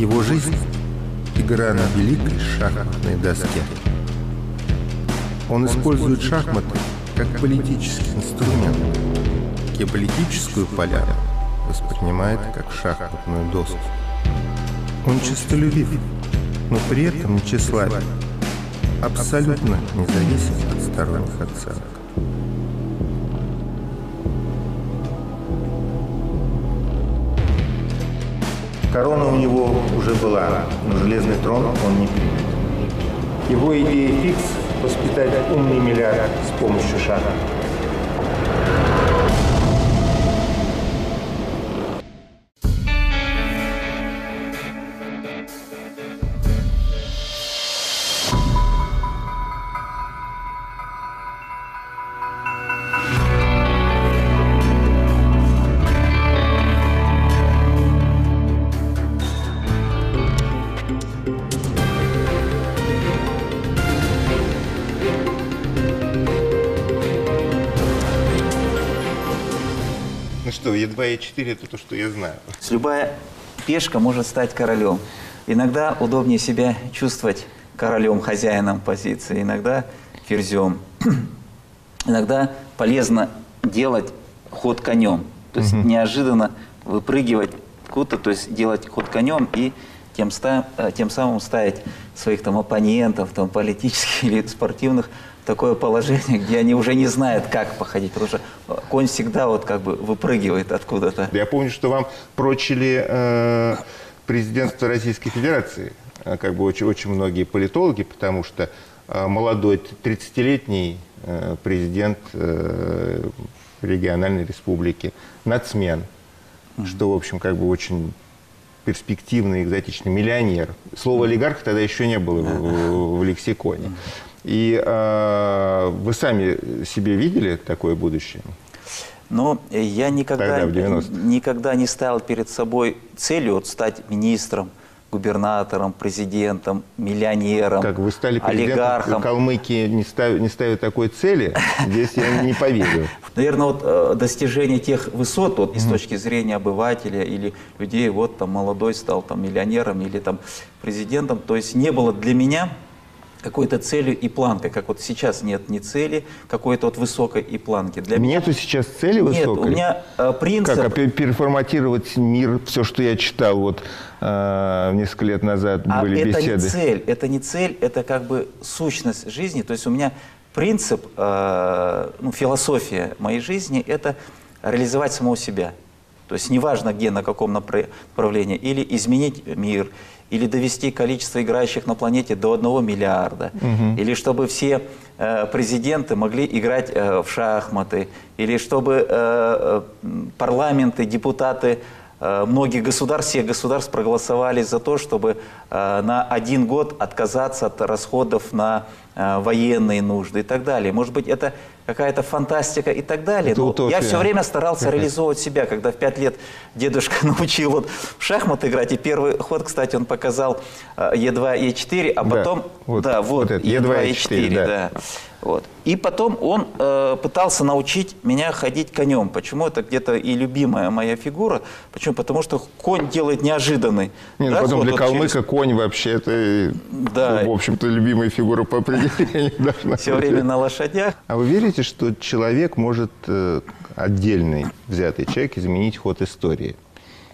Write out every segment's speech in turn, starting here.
Его жизнь – игра на великой шахматной доске. Он использует шахматы как политический инструмент. Геополитическую поляну воспринимает как шахматную доску. Он честолюбив, но при этом не тщеславен, абсолютно независим от сторонних оценок. Корона у него уже была, но железный трон он не принял. Его идея фикс – воспитать умный миллиард с помощью шага. Что, Е2 и Е4 это то, что я знаю. Любая пешка может стать королем. Иногда удобнее себя чувствовать королем, хозяином позиции, иногда ферзем. Иногда полезно делать ход конем. То есть неожиданно выпрыгивать откуда-то, то есть делать ход конем и тем, ста- э, тем самым ставить своих там оппонентов, там, политических или спортивных в такое положение, где они уже не знают, как походить, потому что конь всегда вот как бы выпрыгивает откуда-то. Я помню, что вам прочили э, президентство Российской Федерации, э, как бы очень, очень многие политологи, потому что э, молодой 30-летний э, президент э, региональной республики, нацмен, что, в общем, как бы очень перспективный, экзотичный миллионер. Слово олигарх тогда еще не было в, в лексиконе. И э, вы сами себе видели такое будущее? Но я никогда, Тогда, в 90-х. никогда не ставил перед собой целью вот стать министром, губернатором, президентом, миллионером, Как вы стали президентом олигархом. Калмыкии, не ставя, не ставя такой цели, здесь я не поверю. Наверное, вот э, достижение тех высот, вот, с точки зрения обывателя или людей, вот там молодой стал там миллионером или там президентом, то есть не было для меня какой-то целью и планкой, как вот сейчас нет ни цели какой-то вот высокой и планки. Для меня Нету сейчас цели нет, высокой? у меня э, принцип... Как, а пе- переформатировать мир, все, что я читал вот э, несколько лет назад А были это беседы. не цель, это не цель, это как бы сущность жизни. То есть у меня принцип, э, ну, философия моей жизни – это реализовать самого себя. То есть неважно где, на каком напра- направлении, или изменить мир, или довести количество играющих на планете до одного миллиарда, или чтобы все э, президенты могли играть э, в шахматы, или чтобы э, э, парламенты, депутаты Э, Многих государств, всех государств проголосовали за то, чтобы э, на один год отказаться от расходов на военные нужды и так далее. Может быть, это какая-то фантастика и так далее. Это но утопия. я все время старался реализовывать себя. Когда в пять лет дедушка научил вот в шахматы играть, и первый ход, кстати, он показал э, Е2, Е4, а Да, потом... вот- да, вот, вот это, Е2, Е2, Е4, Е4, да. да. Вот. И потом он э, пытался научить меня ходить конем. Почему это где-то и любимая моя фигура? Почему? Потому что конь делает неожиданный. Не, ну да, потом для калмыка через- конь вообще это, Да. ну, в общем-то, любимая фигура по определению должна Все время на лошадях. А вы верите, что человек может, э, отдельный взятый человек, изменить ход истории?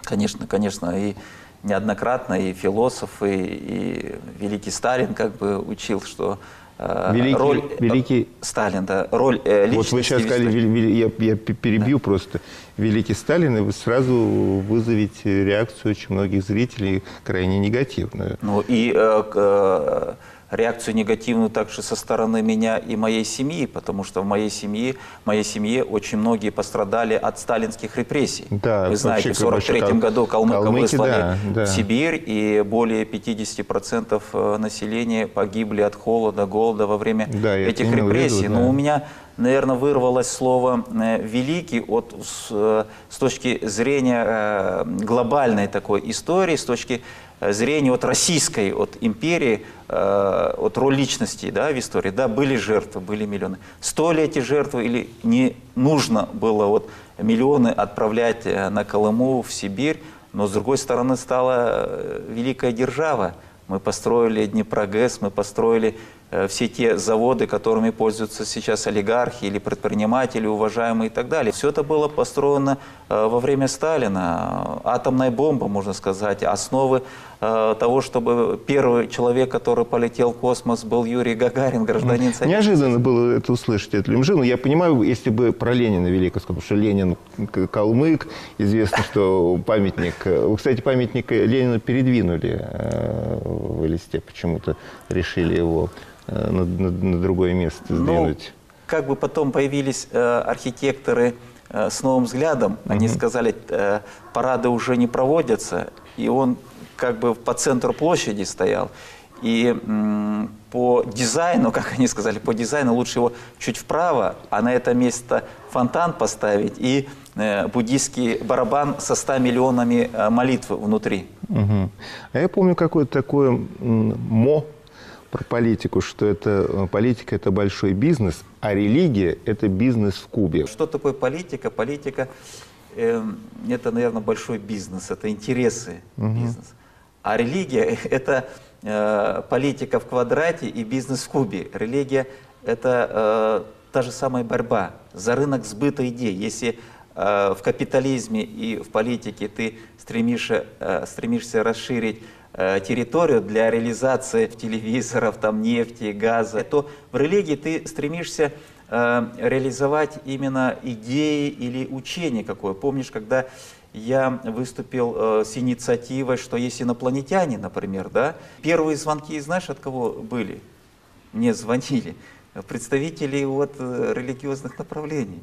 Конечно, конечно. И неоднократно и философы, и великий Сталин как бы учил, что Великий- роль... э, великий- Сталин, да. Роль э, Вот вы личности сейчас сказали, я, я перебью просто, великий Сталин, и вы сразу вызовете реакцию очень многих зрителей крайне негативную. Ну и э, э, реакцию негативную также со стороны меня и моей семьи, потому что в моей семье, в моей семье очень многие пострадали от сталинских репрессий. Да, Вы знаете, в вообще 43 кал- году калмыков калмыки, выслали да, да. в Сибирь, и более 50% э, населения погибли от холода, голода во время Да, этих в виду, репрессий. да. Но у меня, наверное, вырвалось слово э, «великий» от, с, э, с точки зрения э, глобальной такой истории, с точки зрения от российской, от империи, от роль личности да, в истории. Да, были жертвы, были миллионы. Стоили эти жертвы или не нужно было вот миллионы отправлять на Колыму, в Сибирь? но с другой стороны стала великая держава. Мы построили Днепрогэс, мы построили все те заводы, которыми пользуются сейчас олигархи или предприниматели, уважаемые и так далее. Все это было построено э, во время Сталина. Атомная бомба, можно сказать, основы э, того, чтобы первый человек, который полетел в космос, был Юрий Гагарин, гражданин Советского Неожиданно было это услышать от Лемжина. Я понимаю, если бы про Ленина велико сказал, что Ленин калмык, известно, что памятник... Кстати, памятник Ленина передвинули в Элисте, почему-то решили его Э, на, на, на другое место ну, сдвинуть? Ну, как бы потом появились э, архитекторы э, с новым взглядом, они сказали, э, парады уже не проводятся, и он как бы по центру площади стоял. И м, по дизайну, как они сказали, по дизайну лучше его чуть вправо, а на это место фонтан поставить и э, буддийский барабан со 100 миллионами э, молитв внутри. Угу. А я помню какое-то такое мо про политику, что это э, политика – это большой бизнес, а религия – это бизнес в Кубе. Что такое политика? Политика э, – это, наверное, большой бизнес, это интересы угу. бизнеса. А религия – это э, политика в квадрате и бизнес в кубе. Религия – это э, та же самая борьба за рынок сбыта идей. Если э, в капитализме и в политике ты стремишься, э, стремишься расширить Э, территорию для реализации телевизоров, там, нефти, газа, то в религии ты стремишься э, реализовать именно идеи или учение какое. Помнишь, когда я выступил э, с инициативой, что есть инопланетяне, например, да, первые звонки, знаешь, от кого были? Мне звонили представители вот религиозных направлений.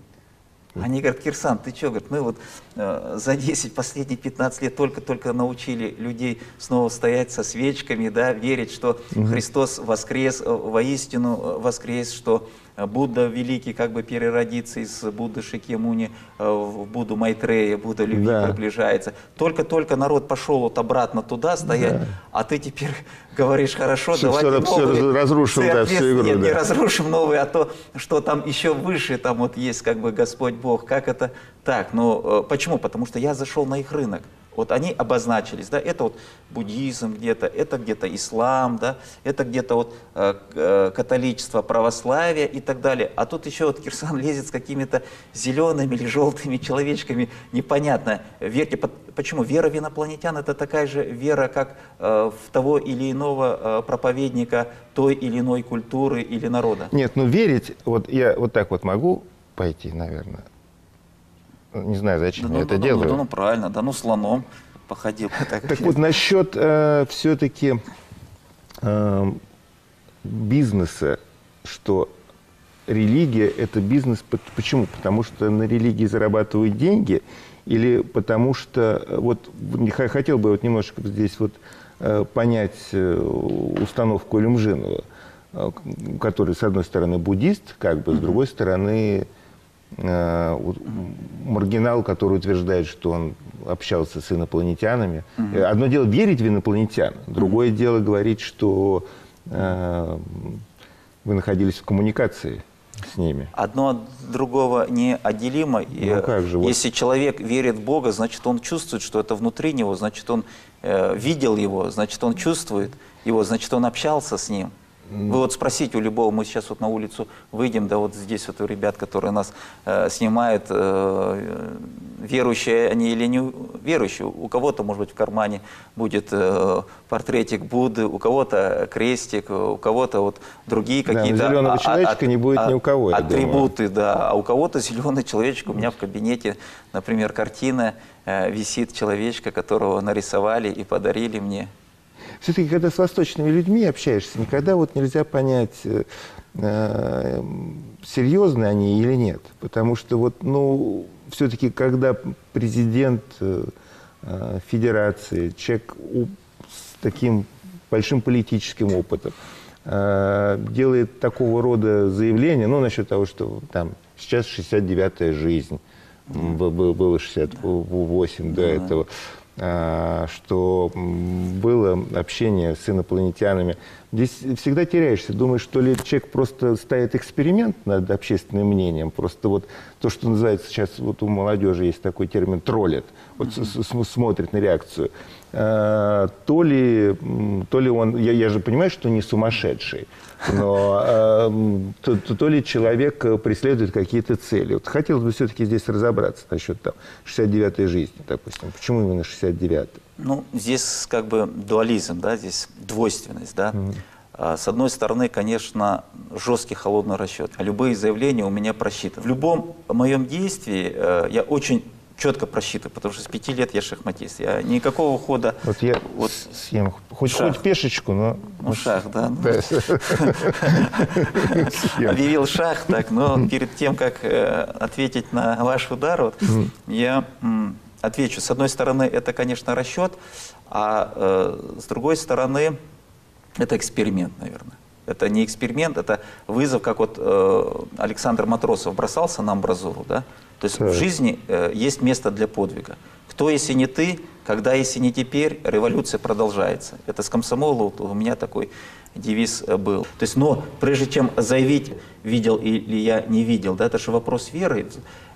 Они говорят, Кирсан, ты что, говорят, мы вот э, за 10 последних 15 лет только-только научили людей снова стоять со свечками, да, верить, что угу. Христос воскрес, э, воистину э, воскрес, что Будда великий как бы переродится из Будды Шикемуни э, в Будду Майтрея, Будда любви да. приближается. Только-только народ пошел вот обратно туда стоять, да. а ты теперь говоришь, хорошо, все, давайте все, новые. Все разрушим, да, всю игру. Нет, да. не разрушим новые, а то, что там еще выше, там вот есть как бы Господь Бог. Как это так? Ну, э, почему? Потому что я зашел на их рынок. Вот они обозначились, да, это вот буддизм где-то, это где-то ислам, да, это где-то вот э, э, католичество, православие и так далее. А тут еще вот Кирсан лезет с какими-то зелеными или желтыми человечками, непонятно. Верьте, почему? Вера в инопланетян это такая же вера, как э, в того или иного э, проповедника той или иной культуры или народа. Нет, ну верить, вот я вот так вот могу пойти, наверное, не знаю, зачем да, я ну, это ну, делаю. Ну, ну, правильно, да, ну, слоном походил. Так, так вот, насчет э, все-таки э, бизнеса, что религия – это бизнес. Почему? Потому что на религии зарабатывают деньги или потому что… Э, вот хотел бы вот немножко здесь вот э, понять э, установку Илюмжинова, который, с одной стороны, буддист, как бы, с другой стороны, маргинал, который утверждает, что он общался с инопланетянами. Угу. Одно дело верить в инопланетян, другое угу. дело говорить, что э, вы находились в коммуникации с ними. Одно от другого неотделимо. Ну, как же, вот. Если человек верит в Бога, значит, он чувствует, что это внутри него, значит, он э, видел его, значит, он чувствует его, значит, он общался с ним. Вы вот спросите у любого, мы сейчас вот на улицу выйдем, да вот здесь вот у ребят, которые нас э, снимают, э, верующие они или не верующие. У кого-то, может быть, в кармане будет э, портретик Будды, у кого-то крестик, у кого-то вот другие какие-то... Да, зеленого а, человечка а, не будет а, ни у кого, я Атрибуты, думаю. да. А у кого-то зеленый человечек. У меня в кабинете, например, картина э, висит человечка, которого нарисовали и подарили мне все-таки, когда с восточными людьми общаешься, никогда вот нельзя понять, э, э, серьезны они или нет. Потому что вот, ну, все-таки, когда президент э, федерации, человек с таким большим политическим опытом, делает такого рода заявления, ну, насчет того, что там сейчас 69-я жизнь, было 68 до этого, что было общение с инопланетянами. Здесь всегда теряешься, думаешь, что ли человек просто ставит эксперимент над общественным мнением, просто вот то, что называется сейчас, вот у молодежи есть такой термин «троллит», вот mm-hmm. смотрит на реакцию. А, то ли, то ли он, я, я же понимаю, что не сумасшедший, но э, то, то, ли человек преследует какие-то цели. Вот хотелось бы все-таки здесь разобраться насчет там 69-й жизни, допустим. Почему именно 69-й? Ну, здесь как бы дуализм, да, здесь двойственность, да. Mm. С одной стороны, конечно, жесткий холодный расчет. Любые заявления у меня просчитаны. В любом моем действии э, я очень четко просчитываю, потому что с пяти лет я шахматист. Я никакого хода... Вот я вот, съем хоть, шах. хоть пешечку, но... Ну, шах, да. Ну. Объявил шах, так, но перед тем, как э, ответить на ваш удар, вот, я отвечу. С одной стороны, это, конечно, расчет, а э, с другой стороны, это эксперимент, наверное. Это не эксперимент, это вызов, как вот э, Александр Матросов бросался на амбразуру, да? То есть так. в жизни э, есть место для подвига. Кто, если не ты, когда, если не теперь, революция продолжается. Это с комсомола у меня такой девиз э, был. То есть, но прежде чем заявить, видел или я не видел, да, это же вопрос веры.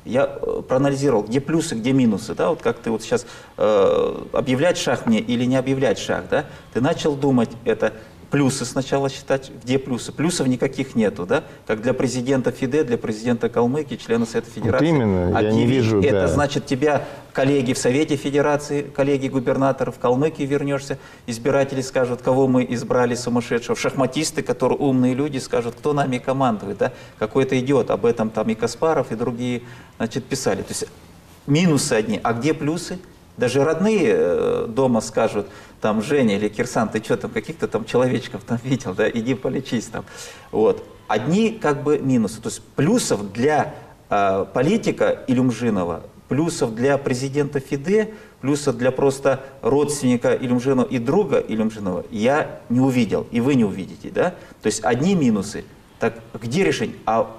Я э, проанализировал, где плюсы, где минусы, да, вот как ты вот сейчас э, объявлять шаг мне или не объявлять шаг, да, ты начал думать, это плюсы сначала считать. Где плюсы? Плюсов никаких нету, да? Как для президента ФИДЕ, для президента Калмыкии, члена Совета Федерации. Вот именно, я не вижу, Это да. значит, тебя коллеги в Совете Федерации, коллеги губернаторов в Калмыкии вернешься, избиратели скажут, кого мы избрали сумасшедшего. Шахматисты, которые умные люди, скажут, кто нами командует, да? Какой-то идет. Об этом там и Каспаров, и другие, значит, писали. То есть минусы одни. А где плюсы? Даже родные э, дома скажут, там, Женя или Кирсан, ты что там, каких-то там человечков там видел, да, иди полечись там. Вот. Одни как бы минусы. То есть плюсов для э, политика Илюмжинова, плюсов для президента ФИДЕ, плюсов для просто родственника Илюмжинова и друга Илюмжинова я не увидел, и вы не увидите, да? То есть одни минусы. Так где решение? А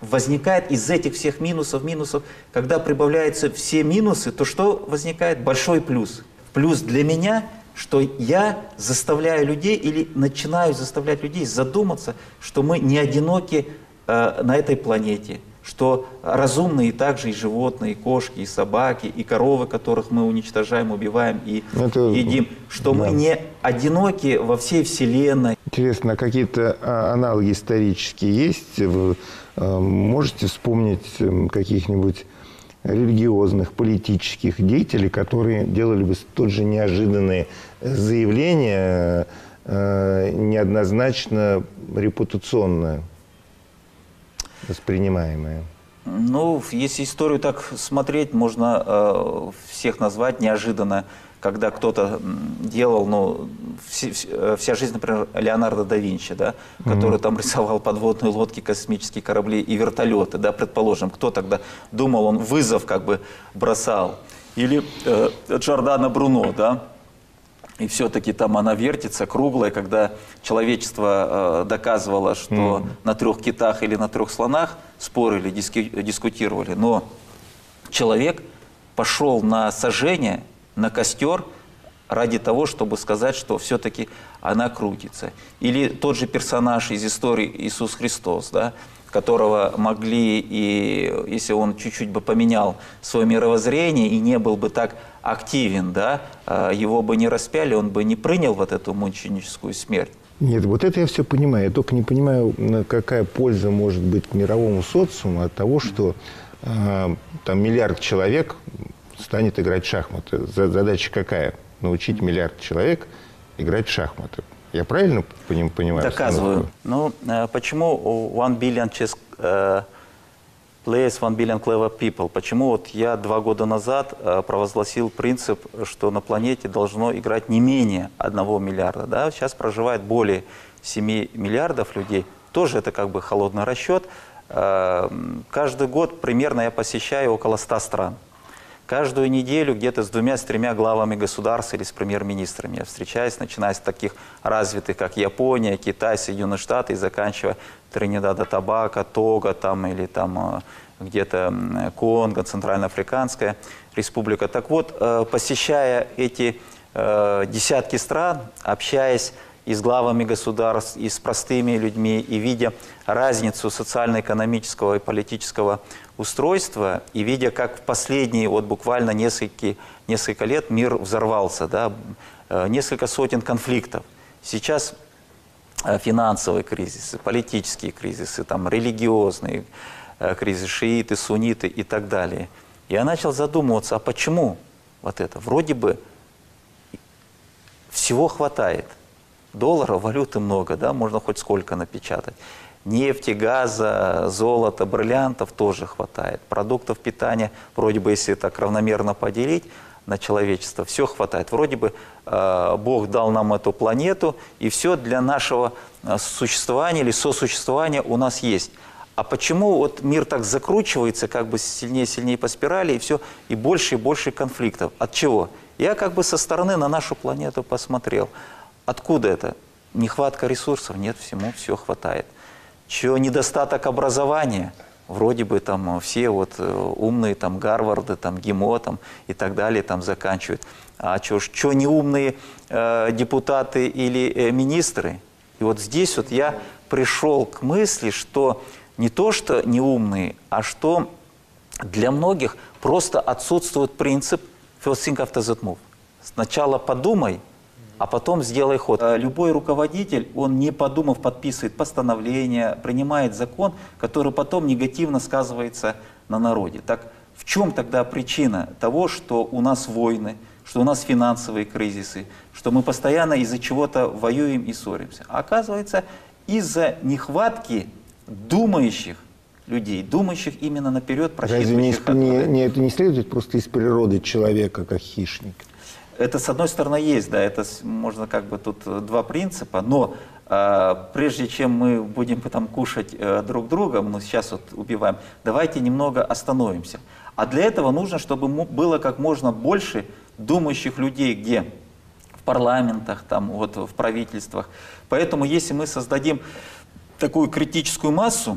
возникает из этих всех минусов, минусов, когда прибавляются все минусы, то что возникает? Большой плюс. Плюс для меня, что я заставляю людей или начинаю заставлять людей задуматься, что мы не одиноки э, на этой планете, что разумные также и животные, и кошки, и собаки, и коровы, которых мы уничтожаем, убиваем и Это, едим, что да. мы не одиноки во всей Вселенной. Интересно, а какие-то а, аналоги исторические есть? Вы э, можете вспомнить каких-нибудь религиозных, политических деятелей, которые делали бы столь же неожиданные заявления, э, неоднозначно репутационно воспринимаемые. Ну, если историю так смотреть, можно э, всех назвать неожиданно когда кто-то делал, ну, вся, э, вся жизнь, например, Леонардо да Винчи, да, mm-hmm. который там рисовал подводные лодки, космические корабли и вертолеты, да, предположим, кто тогда думал, он вызов как бы бросал. Или э, Джордано Бруно, да, и все-таки там она вертится, круглая, когда человечество э, доказывало, что mm. на трех китах или на трех слонах спорили, диски, дискутировали, но человек пошел на сожжение на костер ради того, чтобы сказать, что все-таки она крутится. Или тот же персонаж из истории Иисус Христос, да, которого могли, и если он чуть-чуть бы поменял свое мировоззрение и не был бы так активен, да, а, его бы не распяли, он бы не принял вот эту мученическую смерть. Нет, вот это я все понимаю. Я только не понимаю, какая польза может быть мировому социуму от того, что э, там миллиард человек станет играть в шахматы. Задача какая? Научить миллиард человек играть в шахматы. Я правильно понимаю? Доказываю. Ну, э, почему one billion chess uh, players, one billion clever people? Почему вот я два года назад uh, провозгласил принцип, что на планете должно играть не менее одного миллиарда. Да? Сейчас проживает более 7 миллиардов людей. Тоже это как бы холодный расчет. Каждый год примерно я посещаю около 100 стран. Каждую неделю где-то с двумя, с тремя главами государств или с премьер-министрами я встречаюсь, начиная с таких развитых, как Япония, Китай, Соединенные Штаты, и заканчивая Тринидада Табако, Тога там, или там где-то Конго, Центральноафриканская республика. Так вот, посещая эти десятки стран, общаясь и с главами государств, и с простыми людьми, и видя разницу социально-экономического и политического устройства, и видя, как в последние вот буквально несколько, несколько лет мир взорвался, да, э, несколько сотен конфликтов. Сейчас э, финансовые кризисы, политические кризисы, там, религиозные э, кризисы, шииты, сунниты и так далее. Я начал задумываться, а почему вот это? Вроде бы всего хватает – долларов, валюты много, да, можно хоть сколько напечатать. Нефти, газа, золота, бриллиантов тоже хватает. Продуктов питания, вроде бы, если так равномерно поделить на человечество, все хватает. Вроде бы э, Бог дал нам эту планету, и все для нашего э, существования или сосуществования у нас есть. А почему вот мир так закручивается, как бы сильнее и сильнее по спирали, и все, и больше и больше конфликтов? От чего? Я как бы со стороны на нашу планету посмотрел – Откуда это? Нехватка ресурсов? Нет, всему все хватает. Чего недостаток образования? Вроде бы там все вот э, умные, там Гарварды, там ГИМО там, и так далее там заканчивают. А что ж, что неумные э, депутаты или э, министры? И вот здесь вот я пришел к мысли, что не то, что неумные, а что для многих просто отсутствует принцип first think. Сначала подумай, а потом сделай ход. Э, любой руководитель, он не подумав, подписывает постановление, принимает закон, который потом негативно сказывается на народе. Так в чем тогда причина того, что у нас войны, что у нас финансовые кризисы, что мы постоянно из-за чего-то воюем и ссоримся? А оказывается, из-за нехватки думающих людей, думающих именно наперед, Разве не, не, не, это не следует просто из природы человека, как хищник? Это, с одной стороны, есть, да, это можно как бы тут э, два принципа, но э, прежде чем мы будем потом кушать э, друг друга, мы сейчас вот убиваем, давайте немного остановимся. А для этого нужно, чтобы было как можно больше думающих людей, где? В парламентах, там, вот, в правительствах. Поэтому если мы создадим такую критическую массу,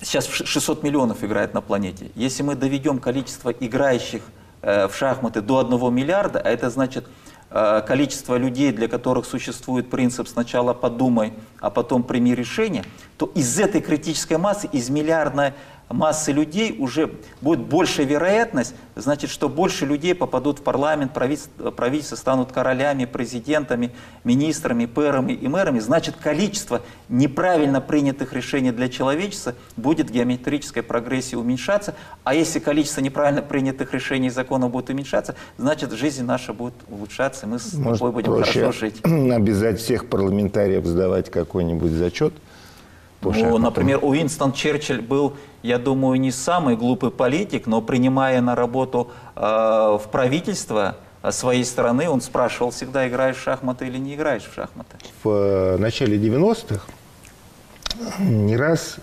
сейчас 600 миллионов играет на планете, если мы доведем количество играющих в шахматы до 1 миллиарда, а это значит э, количество людей, для которых существует принцип «сначала подумай, а потом прими решение», то из этой критической массы, из миллиардной массы людей уже будет большая вероятность, значит, что больше людей попадут в парламент, правительство, правительство станут королями, президентами, министрами, пэрами и мэрами, значит, количество неправильно принятых решений для человечества будет в геометрической прогрессии уменьшаться, а если количество неправильно принятых решений и законов будет уменьшаться, значит, жизнь наша будет улучшаться, и мы с тобой будем хорошо жить. обязать всех парламентариев сдавать какой-нибудь зачет? Ну, например, Уинстон Черчилль был, я думаю, не самый глупый политик, но принимая на работу э, в правительство своей страны, он спрашивал всегда, играешь в шахматы или не играешь в шахматы. В э, начале 90-х не раз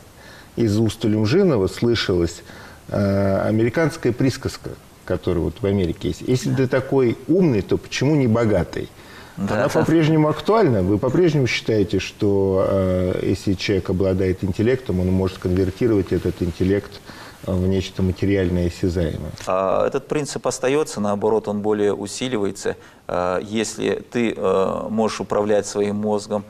из уст Люмжинова слышалась э, американская присказка, которая вот в Америке есть. Если ты такой умный, то почему не богатый? Да, Она по-прежнему актуальна. Вы по-прежнему считаете, что э, если человек обладает интеллектом, он может конвертировать этот интеллект э, в нечто материальное и осязаемое? А, этот принцип остается, наоборот, он более усиливается. А, если ты а, можешь управлять своим мозгом,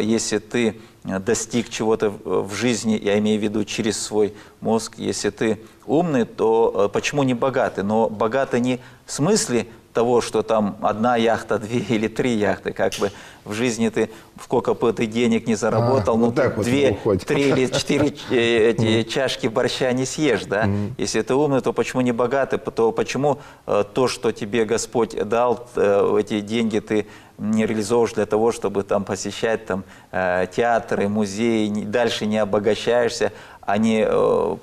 если ты достиг чего-то в жизни, я имею в виду через свой мозг, если ты умный, то почему не богатый? Но богатый не в смысле того, что там одна яхта, две или три яхты, как бы в жизни ты сколько бы ты денег не заработал, а, ну, ну две, вот три или четыре э, эти чашки борща не съешь, да? Если ты умный, то почему не богатый? То почему э, то, что тебе Господь дал, э, эти деньги ты не реализовываешь для того, чтобы там посещать там театры, музеи, дальше не обогащаешься, а не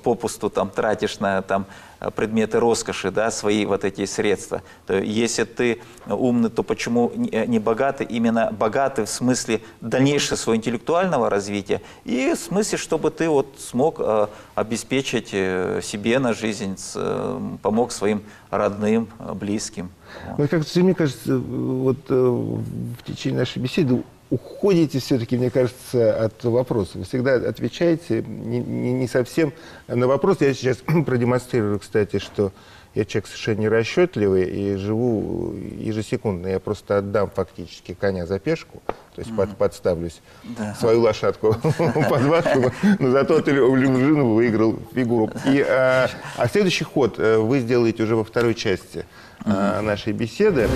попусту там тратишь на там предметы роскоши, да, свои вот эти средства. То если ты умный, то почему не богатый? Именно богатый в смысле дальнейшего своего интеллектуального развития и в смысле, чтобы ты вот смог э, обеспечить э, себе на жизнь, э, помог своим родным, близким. Ну, как-то мне кажется, вот э, в течение нашей беседы уходите все-таки, мне кажется, от вопроса. Вы всегда отвечаете не, не, не совсем на вопрос. Я сейчас продемонстрирую, кстати, что я человек совершенно нерасчетливый и живу ежесекундно. Я просто отдам фактически коня за пешку, то есть mm-hmm. под, подставлюсь да. свою лошадку под вашу, но зато ты лимузин выиграл фигуру. И, а, а следующий ход э, вы сделаете уже во второй части mm-hmm. нашей беседы.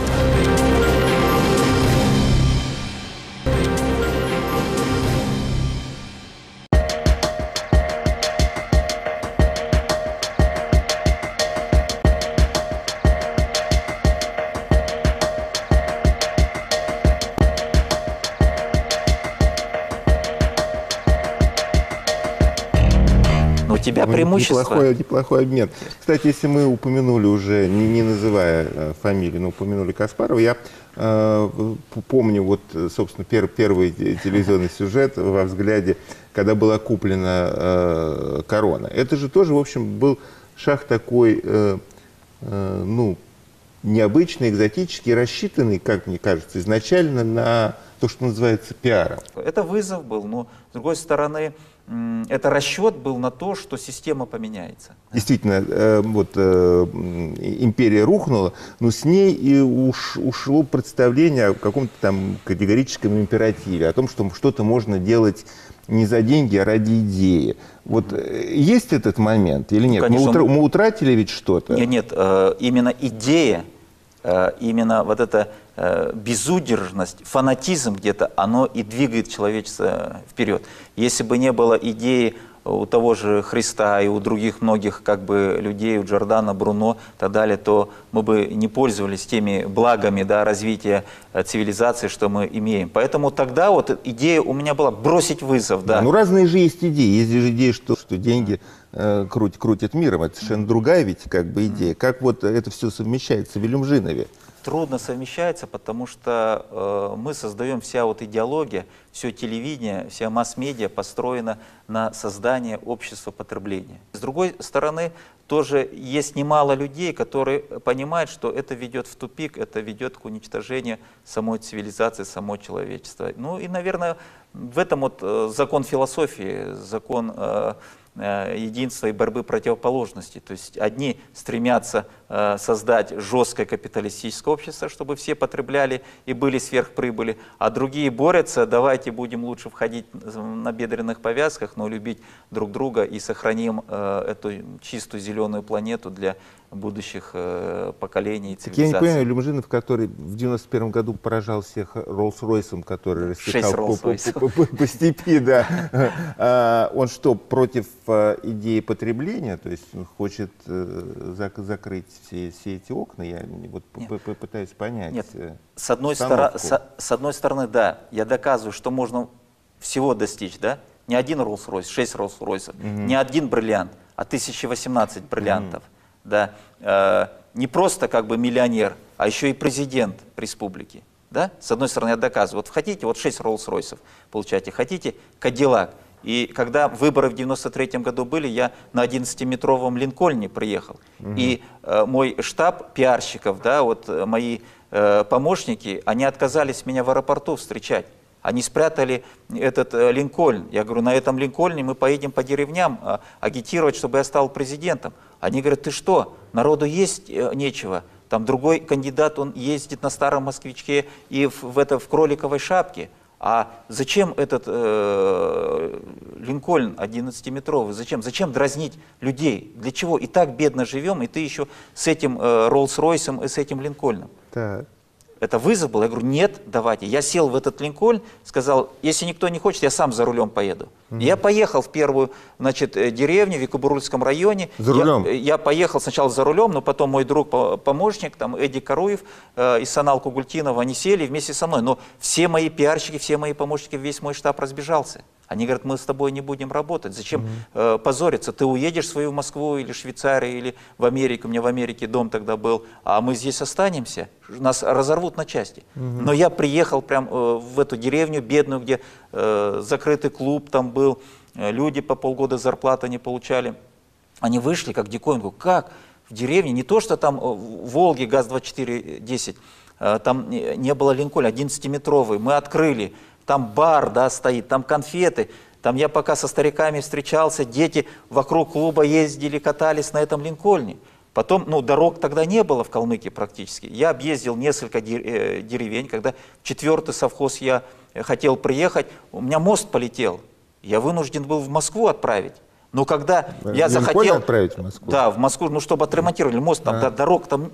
Преимущество. Неплохой, неплохой обмен. Кстати, если мы упомянули уже, не, не называя э, фамилию, но упомянули Каспарова, я э, помню вот, собственно, пер, первый телевизионный сюжет во взгляде, когда была куплена э, корона. Это же тоже, в общем, был шаг такой, э, э, ну, необычный, экзотический, рассчитанный, как мне кажется, изначально на то, что называется пиаром. Это вызов был, но с другой стороны, это расчет был на то, что система поменяется. Действительно, э, вот э, империя рухнула, но с ней и уш, ушло представление о каком-то там категорическом императиве, о том, что что-то можно делать не за деньги, а ради идеи. Вот э, есть этот момент или нет? Конечно, мы, утра, мы утратили ведь что-то? Нет, нет, именно идея, именно вот это безудержность, фанатизм где-то, оно и двигает человечество вперед. Если бы не было идеи у того же Христа и у других многих как бы людей, у Джордана, Бруно и так далее, то мы бы не пользовались теми благами да, развития э, цивилизации, что мы имеем. Поэтому тогда вот идея у меня была бросить вызов. Да. Ну разные же есть идеи. Есть же идея, что, что деньги э, крутят, крутят миром. Это совершенно другая ведь как бы идея. Как вот это все совмещается в Вильямжинове? Трудно совмещается, потому что э, мы создаем вся вот идеология, все телевидение, вся масс-медиа построена на создание общества потребления. С другой стороны, тоже есть немало людей, которые понимают, что это ведет в тупик, это ведет к уничтожению самой цивилизации, самого человечества. Ну и, наверное, в этом вот э, закон философии, закон э, единства и борьбы противоположностей. То есть одни стремятся э, создать жесткое капиталистическое общество, чтобы все потребляли и были сверхприбыли, а другие борются, давайте будем лучше входить на бедренных повязках, но любить друг друга и сохраним э, эту чистую зеленую планету для будущих э, поколений и цивилизаций. я не понимаю, Лимужинов, который в 91 году поражал всех Роллс-Ройсом, который рассекал по, по, по, по, по степи, да, а, он что, против а, идеи потребления, то есть он хочет э, закрыть все, все эти окна? Я вот пытаюсь понять. Нет, э, с одной, стороны, с, с одной стороны, да, я доказываю, что можно всего достичь, да, не один Роллс-Ройс, шесть Роллс-Ройсов, угу. не один бриллиант, а 1018 бриллиантов. Угу да, э, не просто как бы миллионер, а еще и президент республики. Да? С одной стороны, я доказываю, вот хотите, вот 6 Роллс-Ройсов получаете, хотите Кадиллак. И когда выборы в 93 году были, я на 11-метровом Линкольне приехал. Угу. И э, мой штаб пиарщиков, да, вот э, мои э, помощники, они отказались меня в аэропорту встречать. Они спрятали этот э, Линкольн. Я говорю, на этом Линкольне мы поедем по деревням э, агитировать, чтобы я стал президентом. Они говорят, ты что, народу есть э, нечего. Там другой кандидат, он ездит на старом москвичке и в, в, это, в кроликовой шапке. А зачем этот э, Линкольн 11-метровый? Зачем? Зачем дразнить людей? Для чего? И так бедно живем, и ты еще с этим э, Роллс-Ройсом и с этим Линкольном. Так. Это вызов был. Я говорю, нет, давайте. Я сел в этот Линкольн, сказал, если никто не хочет, я сам за рулем поеду. Я поехал в первую значит, э, деревню в Якубурульском районе. За рулем? Я, я поехал сначала за рулем, но потом мой друг, помощник, там, Эдди Каруев э, и Санал Кугультинов, они сели вместе со мной. Но все мои пиарщики, все мои помощники, весь мой штаб разбежался. Они говорят, мы с тобой не будем работать. Зачем -hmm. э, позориться? Ты уедешь в свою Москву или Швейцарию, или в Америку. У меня в Америке дом тогда был. А мы здесь останемся. Нас разорвут на части. -hmm. Но я приехал прям э, в эту деревню бедную, где э, закрытый клуб там был. Э, люди по полгода зарплаты не получали. Они вышли как диковинку. Как? В деревне не то, что там э, в Волге ГАЗ-2410, э, там не было Линкольн 11-метровый. Мы открыли там бар, да, стоит, там конфеты. Там я пока со стариками встречался, дети вокруг клуба ездили, катались на этом Линкольне. Потом, ну, дорог тогда не было в Калмыкии практически. Я объездил несколько э, деревень, когда четвертый совхоз я хотел приехать, у меня мост полетел. Я вынужден был в Москву отправить. Но когда я захотел... отправить в Москву? Да, в Москву, ну, чтобы отремонтировали мост, там а. дорог там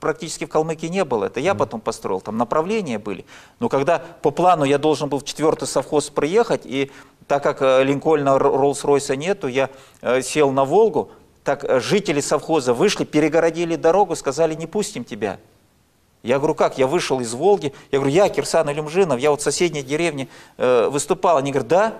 практически в Калмыкии не было. Это я потом построил, там направления были. Но когда по плану я должен был в четвертый совхоз приехать, и так как э, Линкольна Роллс-Ройса нету, я э, сел на Волгу, так э, жители совхоза вышли, перегородили дорогу, сказали, не пустим тебя. Я говорю, как? Я вышел из Волги. Я говорю, я Кирсан Илюмжинов, я вот в соседней деревне э, выступал. Они говорят, да,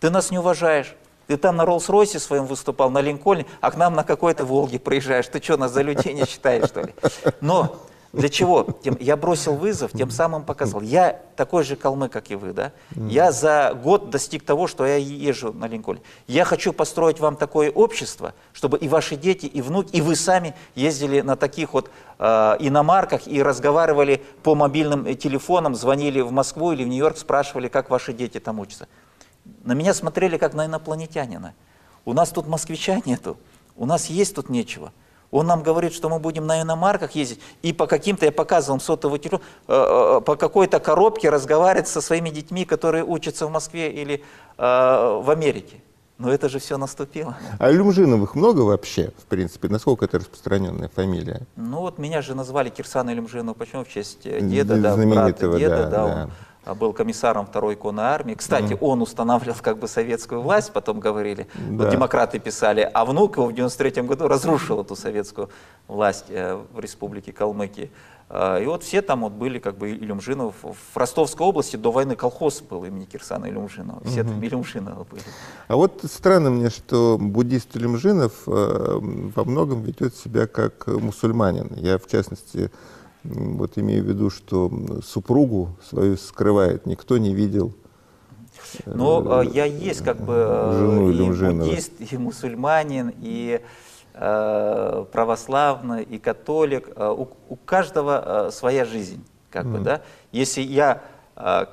ты нас не уважаешь. Ты там на Роллс-Ройсе своем выступал, на Линкольне, а к нам на какой-то Волге приезжаешь. Ты что, нас за людей не считаешь, что ли? Но для чего? Тем, я бросил вызов, тем самым показал. Я такой же калмык, как и вы, да? Я за год достиг того, что я езжу на Линкольне. Я хочу построить вам такое общество, чтобы и ваши дети, и внуки, и вы сами ездили на таких вот э, иномарках и разговаривали по мобильным телефонам, звонили в Москву или в Нью-Йорк, спрашивали, как ваши дети там учатся. На меня смотрели как на инопланетянина. У нас тут москвича нету, у нас есть тут нечего. Он нам говорит, что мы будем на иномарках ездить, и по каким-то, я показывал сотовый телефон, э, э, по какой-то коробке разговаривать со своими детьми, которые учатся в Москве или э, в Америке. Но это же все наступило. А Люмжиновых много вообще, в принципе? Насколько это распространенная фамилия? Ну вот меня же назвали Кирсан Люмжинов. Почему? В честь деда, да, брата деда. Да, да, да. А, был комиссаром второй конной армии. Кстати, mm. он устанавливал как бы советскую власть, потом говорили, да. вот демократы писали, а внук его в 93 году разрушил эту советскую власть э, в республике Калмыкии. Э, и вот все там вот были как бы Илюмжинов. В Ростовской области до войны колхоз был имени Кирсана Илюмжинова. Все угу. там Илюмжиновы были. А вот странно мне, что буддист Илюмжинов э, во многом ведет себя как мусульманин. Я, в частности, вот имею в виду, что супругу свою скрывает, никто не видел. Но э, я есть как бы э, жену и буддист, и мусульманин, и э, православный, и католик. Э, у, у каждого э, своя жизнь, как mm. бы, да. Если я э,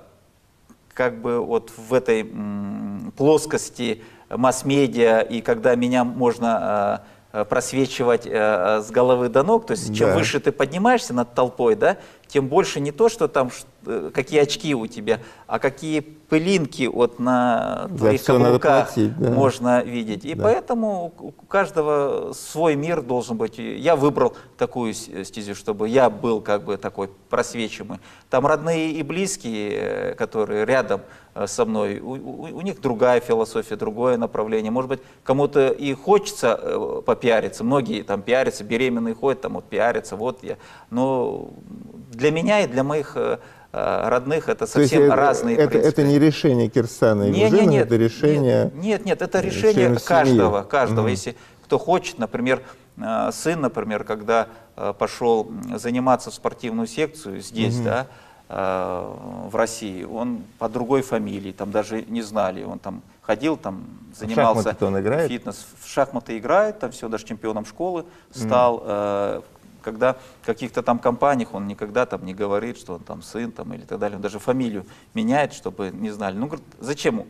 как бы вот в этой м, плоскости масс-медиа, и когда меня можно Э, просвечивать э, с головы до ног, то есть чем да. выше ты поднимаешься над толпой, да, тем больше не то, что там э, какие очки у тебя, а какие пылинки вот на твоих каблуках да. можно видеть. И да. поэтому у каждого свой мир должен быть. Я выбрал такую стезю, чтобы я был как бы такой просвечиваемый. Там родные и близкие, которые рядом со мной, у, у, у них другая философия, другое направление. Может быть, кому-то и хочется попиариться, многие там пиарятся, беременные ходят, там вот пиарятся, вот я. Но для меня и для моих э, э, родных это совсем есть разные это, принципы. Это не решение Кирсана и нет, Лужина, нет, это решение... Нет, нет, нет это решение каждого, семьи. каждого. Угу. Если кто хочет, например, э, сын, например, когда пошел заниматься в спортивную секцию здесь, угу. да, в России, он по другой фамилии, там даже не знали, он там ходил, там занимался в он играет? фитнес, в шахматы играет, там все, даже чемпионом школы стал, mm когда в каких-то там компаниях он никогда там не говорит, что он там сын там или так далее, он даже фамилию меняет, чтобы не знали. Ну, говорит, зачем?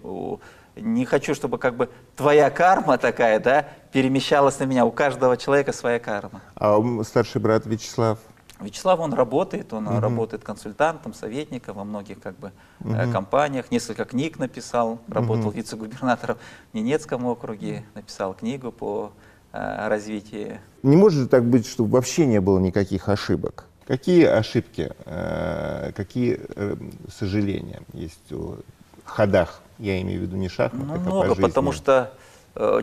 Не хочу, чтобы как бы твоя карма такая, да, перемещалась на меня. У каждого человека своя карма. А старший брат Вячеслав? Вячеслав, он работает, он угу. работает консультантом, советником во многих как бы угу. компаниях, несколько книг написал, работал угу. вице-губернатором в Ненецком округе, написал книгу по Э, развитии. Не может же так быть, чтобы вообще не было никаких ошибок? Какие ошибки, э, какие э, сожаления есть в ходах? Я имею в виду не шахматы, ну, а много, по потому что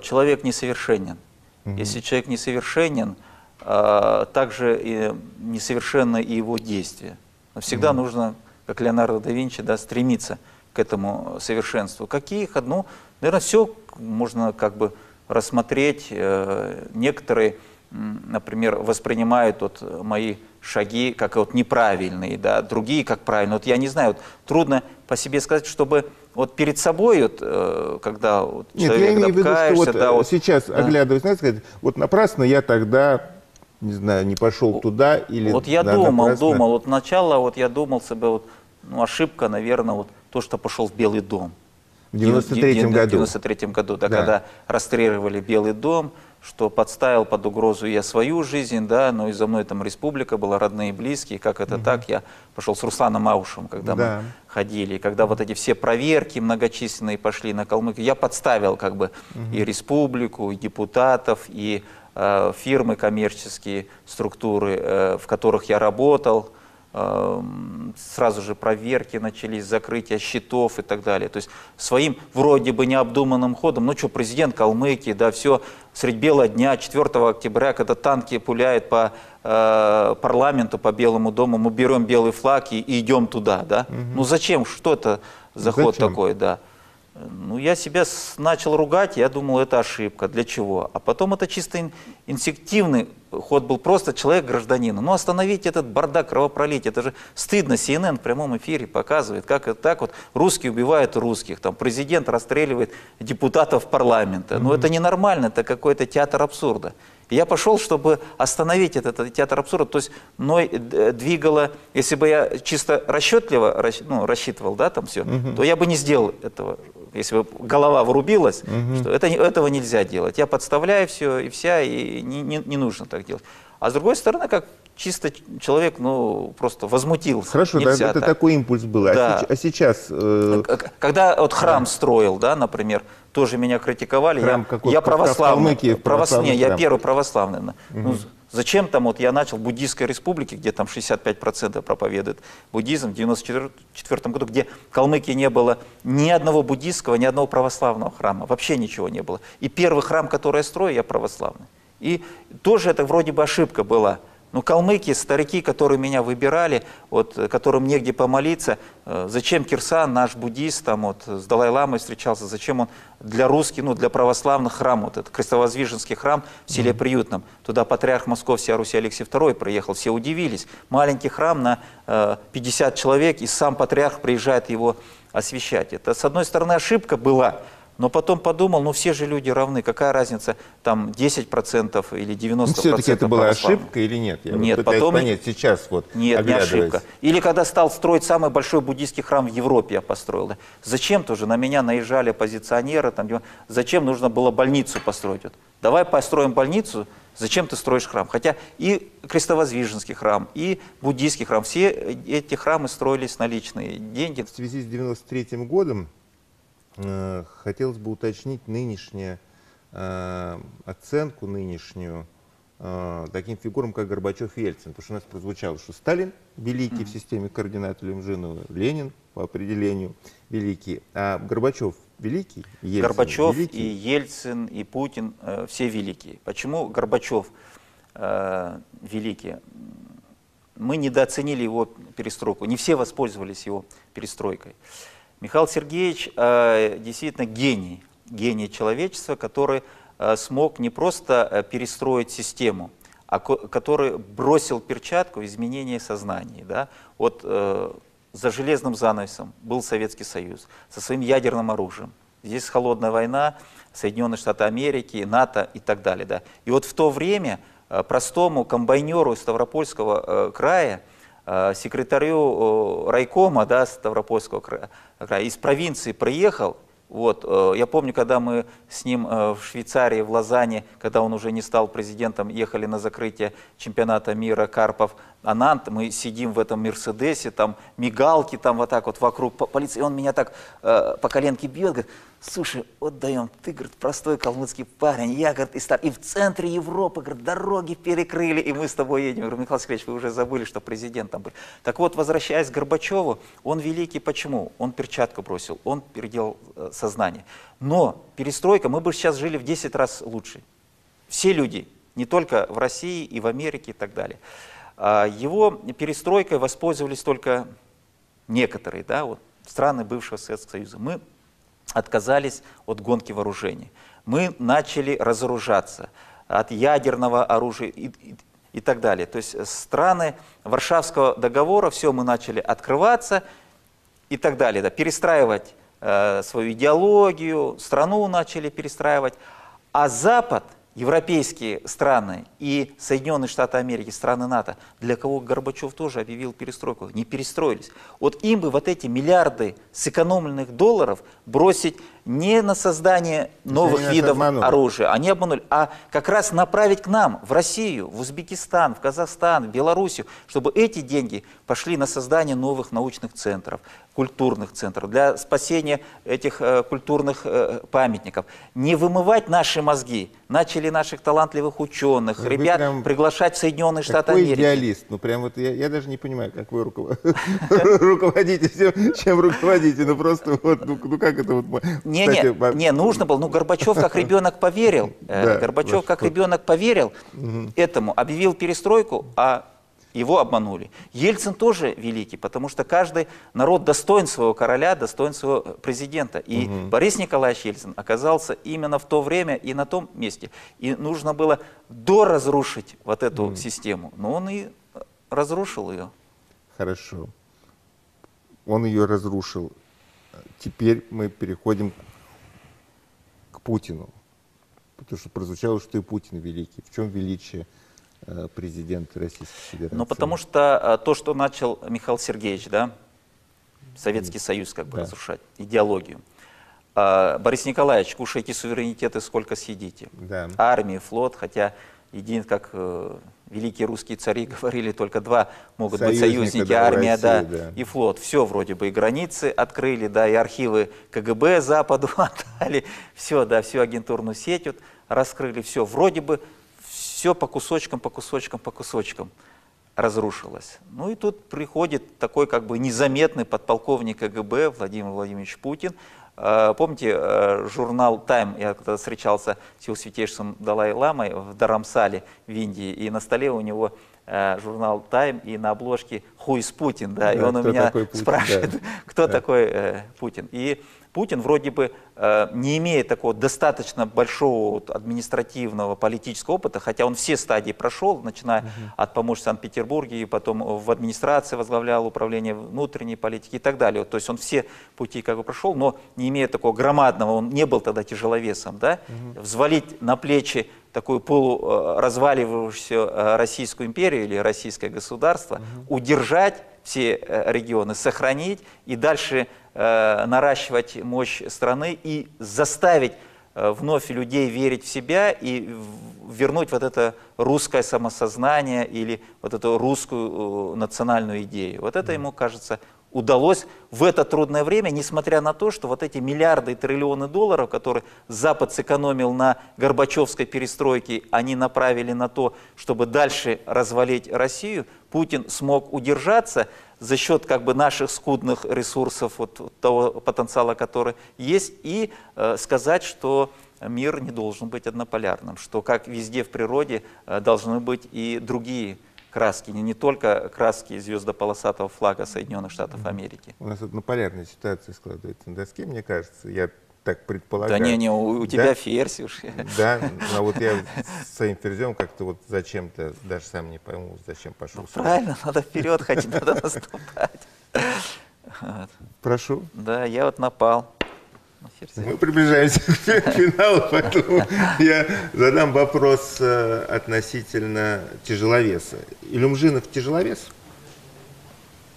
человек несовершенен. Угу. Если человек несовершенен, также и несовершенно и его действия. Но всегда угу. нужно, как Леонардо да Винчи, да, стремиться к этому совершенству. Какие их? Ну, наверное, все можно как бы рассмотреть. Э, некоторые, например, воспринимают вот мои шаги как вот неправильные, да, другие как правильные. Вот я не знаю, вот трудно по себе сказать, чтобы вот перед собой, вот, э, когда вот Нет, человек, я имею в виду, что вот, да, вот сейчас, да. оглядываясь, знаете, сказать, вот напрасно я тогда, не знаю, не пошел туда или... Вот я да, думал, напрасно... думал, вот начало, вот я думал себе, вот, ну, ошибка, наверное, вот то, что пошел в Белый дом. В 93 году. В 93 году, да, Да. когда расстреливали Белый дом, что подставил под угрозу я свою жизнь, да, но и за мной там республика была, родные и близкие, как это так, я пошел с Русланом Аушем, когда Да. мы ходили, и когда вот эти все проверки многочисленные пошли на Калмыкию, я подставил как бы и республику, и депутатов, и э, фирмы коммерческие, структуры, э, в которых я работал, сразу же проверки начались, закрытие счетов и так далее. То есть своим вроде бы необдуманным ходом, ну что, президент Калмыкии, да, все, средь бела дня, 4 октября, когда танки пуляют по э, парламенту, по Белому дому, мы берем белый флаг и, и идем туда, да. Ну зачем, что это за ход Зачем? такой, да. Ну, я себя начал ругать, я думал, это ошибка. Для чего? А потом это чисто ин- инстинктивный ход был. Просто человек гражданин. Ну, остановить этот бардак, кровопролитие. Это же стыдно. CNN в прямом эфире показывает, как это так вот русские убивают русских. Там президент расстреливает депутатов парламента. Ну, это ненормально, это какой-то театр абсурда. И Я пошел, чтобы остановить этот, этот театр абсурда. То есть мной э, двигало, если бы я чисто расчетливо расч- ну, рассчитывал, да, там все, то я бы не сделал этого. Если бы голова врубилась, что это, этого нельзя делать. Я подставляю все и вся, и не, не- не нужно так делать. А с другой стороны, как чисто человек, ну, просто возмутился. Хорошо, да, это так. такой импульс был. А Да. сеч- А сейчас... э, к- Когда вот храм строил, да, например, тоже меня критиковали. Храм я, я православный. Православный я первый православный. на- Ну, зачем там, вот я начал в буддийской республике, где там 65% проповедует буддизм, в 94 году, где в Калмыкии не было ни одного буддийского, ни одного православного храма, вообще ничего не было. И первый храм, который я строю, я православный. И тоже это вроде бы ошибка была. Ну, калмыки, старики, которые меня выбирали, вот, которым негде помолиться, э, зачем Кирсан, наш буддист, там, вот, с Далай-ламой встречался, зачем он для русских, ну, для православных храм, вот этот крестовоздвиженский храм в селе Приютном, туда патриарх Москов вся Руси Алексей II приехал, все удивились. Маленький храм на э, 50 человек, и сам патриарх приезжает его освещать. Это, с одной стороны, ошибка была, но потом подумал, ну все же люди равны, какая разница, там 10% или 90% ну, все-таки это была ошибка или нет? Я вот Нет, пытаюсь потом- понять сейчас, вот, Нет, не ошибка. Или когда стал строить самый большой буддийский храм в Европе, я построил. да. Зачем тоже на меня наезжали оппозиционеры, там, где- зачем нужно было больницу построить? Вот, давай построим больницу, зачем ты строишь храм? Хотя и крестовоздвиженский храм, и буддийский храм, все эти храмы строились на личные деньги. В связи с 93 годом хотелось бы уточнить нынешнюю э, оценку нынешнюю э, таким фигурам, как Горбачев и Ельцин. Потому что у нас прозвучало, что Сталин великий в системе координат Лемжинова, Ленин по определению великий, а Горбачев великий, Ельцин Горбачев великий. и Ельцин, и Путин э, все великие. Почему Горбачев э, великий? Мы недооценили его перестройку. Не все воспользовались его перестройкой. Михаил Сергеевич э, действительно гений, гений человечества, который э, смог не просто э, перестроить систему, а ко- который бросил перчатку в изменение сознания. Да? Вот за железным занавесом был Советский Союз со своим ядерным оружием. Здесь холодная война, Соединенные Штаты Америки, НАТО и так далее. Да? И вот в то время простому комбайнеру из Ставропольского края, секретарю э, райкома да, Ставропольского кра- края из провинции приехал, вот, э, я помню, когда мы с ним э, в Швейцарии, в Лозанне, когда он уже не стал президентом, ехали на закрытие чемпионата мира Карпов Анант, мы сидим в этом Мерседесе, там мигалки там вот так вот вокруг по- полиции, и он меня так э, по коленке бьет, говорит, слушай, вот даем, ты, говорит, простой калмыцкий парень, я, говорит, и, стар... и в центре Европы, говорит, дороги перекрыли, и мы с тобой едем. Я говорю, Михаил Сергеевич, вы уже забыли, что президент там был. Так вот, возвращаясь к Горбачеву, он великий почему? Он перчатку бросил, он переделал э, сознание. Но перестройка, мы бы сейчас жили в 10 раз лучше. Все люди, не только в России и в Америке и так далее. А Его перестройкой воспользовались только некоторые, да, вот, страны бывшего Советского Союза. Мы отказались от гонки вооружений. Мы начали разоружаться от ядерного оружия и, и- и так далее. То есть страны Варшавского договора, все, мы начали открываться и так далее, да, перестраивать э, свою идеологию, страну начали перестраивать. А Запад, европейские страны и Соединенные Штаты Америки, страны НАТО, для кого Горбачев тоже объявил перестройку, не перестроились. Вот им бы вот эти миллиарды сэкономленных долларов бросить не на создание новых они видов обманули. оружия, они обманули, а как раз направить к нам, в Россию, в Узбекистан, в Казахстан, в Белоруссию, чтобы эти деньги пошли на создание новых научных центров, культурных центров, для спасения этих э, культурных э, памятников. Не вымывать наши мозги, начали наших талантливых ученых, Вы ребят прям приглашать в Соединенные Штаты Какой Америки. идеалист? Ну, прям вот я, я даже не понимаю, как вы руков- руководите всем, чем руководите. Ну, просто вот, ну, ну как это вот... Не, не, не, нужно было. Ну, Горбачев как ребенок поверил. Э, Горбачев как ребенок поверил этому, объявил перестройку, а его обманули. Ельцин тоже великий, потому что каждый народ достоин своего короля, достоин своего президента. И Борис Николаевич Ельцин оказался именно в то время и на том месте. И нужно было доразрушить вот эту систему. Но он и разрушил ее. Хорошо. Он ее разрушил. Теперь мы переходим к Путину. Потому что прозвучало, что и Путин великий. В чем величие э, президента Российской Федерации? Ну, потому что а, то, что начал Михаил Сергеевич, да, Советский Союз как бы Да. разрушать, идеологию. А, Борис Николаевич, кушайте суверенитеты, сколько съедите. Да. Армии, флот, хотя един, как э, великие русские цари говорили, только два могут быть Союзника, союзники, да, в армия, да, России, да. и флот. Все вроде бы, и границы открыли, да, и архивы КГБ Западу отдали, все, да, всю агентурную сеть вот раскрыли, все, вроде бы все по кусочкам, по кусочкам, по кусочкам разрушилось. Ну и тут приходит такой как бы незаметный подполковник КГБ Владимир Владимирович Путин. Э, Помните э, журнал «Тайм», я когда встречался с его святейшим Далай-Ламой в Дарамсале в Индии, и на столе у него э, журнал «Тайм», и на обложке «Хуй Путин», да, и Да, он у меня Путин, спрашивает, да. кто Да. такой э, Путин. И Путин вроде бы э, не имеет такого достаточно большого административного политического опыта, хотя он все стадии прошел, начиная от помощи в Санкт-Петербурге, и потом в администрации возглавлял управление внутренней политики и так далее. То есть он все пути как бы прошел, но не имея такого громадного, он не был тогда тяжеловесом, да, взвалить на плечи такую полуразваливающуюся э, Российскую империю или российское государство, удержать все э, регионы, сохранить и дальше э, наращивать мощь страны и заставить э, вновь людей верить в себя и в- вернуть вот это русское самосознание или вот эту русскую э, национальную идею. Вот это ему, кажется, удалось в это трудное время, несмотря на то, что вот эти миллиарды и триллионы долларов, которые Запад сэкономил на Горбачевской перестройке, они направили на то, чтобы дальше развалить Россию, Путин смог удержаться за счет как бы наших скудных ресурсов, вот того потенциала, который есть, и э, сказать, что мир не должен быть однополярным, что как везде в природе э, должны быть и другие краски, не, не только краски звездополосатого флага Соединенных Штатов Америки. У нас однополярная ситуация складывается на доске, мне кажется. Я так предполагаю. Да не, не, у, у тебя Да? ферзь уж. Да, но вот я с своим ферзем как-то вот зачем-то, даже сам не пойму, зачем пошел. сюда. Правильно, надо вперед ходить, надо наступать. Вот. Прошу. Да, я вот напал. Мы приближаемся к финалу, поэтому я задам вопрос э, относительно тяжеловеса. Илюмжинов тяжеловес?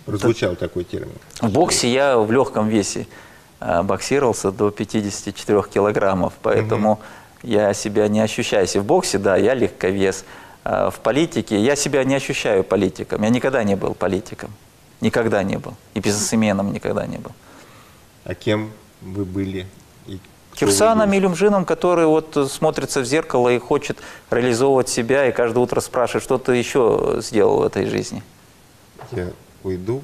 Прозвучал такой термин. В боксе я в легком весе боксировался до 54 килограммов, поэтому я себя не ощущаю. Если в боксе, да, я легковес. А в политике я себя не ощущаю политиком. Я никогда не был политиком. Никогда не был. И бизнесменом никогда не был. А кем вы были? И Кирсаном или Мжином, который вот э, смотрится в зеркало и хочет реализовывать себя, и каждое утро спрашивает, что ты еще сделал в этой жизни. Я уйду,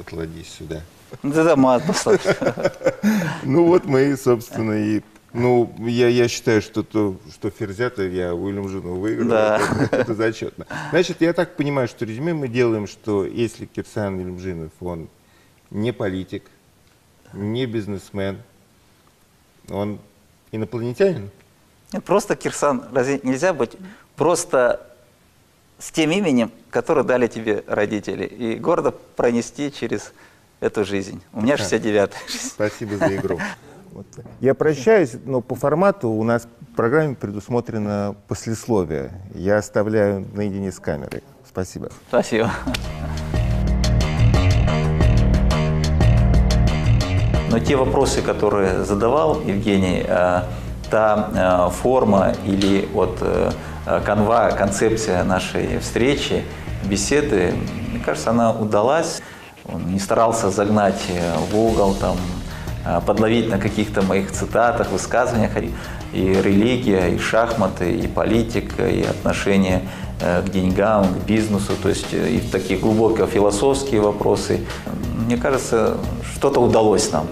отладись сюда. Ты да мат послал. Ну вот мы, собственно, и... Ну, я, я считаю, что, то, что Ферзята я Уильям Жину выиграл. Да. Это, это зачетно. Значит, я так понимаю, что резюме мы делаем, что если Кирсан Ильмжинов, он не политик, не бизнесмен, он инопланетянин, Нет, Просто Кирсан, разве нельзя быть просто с тем именем, которое дали тебе родители, и гордо пронести через эту жизнь. У меня 69-я жизнь. Спасибо за игру. Вот. Я прощаюсь, но по формату у нас в программе предусмотрено послесловие. Я оставляю наедине с камерой. Спасибо. Спасибо. Но те вопросы, которые задавал Евгений, э, та э, форма или вот э, канва, концепция нашей встречи, беседы, мне кажется, она удалась. Он не старался загнать в угол, там, подловить на каких-то моих цитатах, высказываниях. И религия, и шахматы, и политика, и отношения к деньгам, к бизнесу, то есть и такие глубокие философские вопросы. Мне кажется, что-то удалось нам.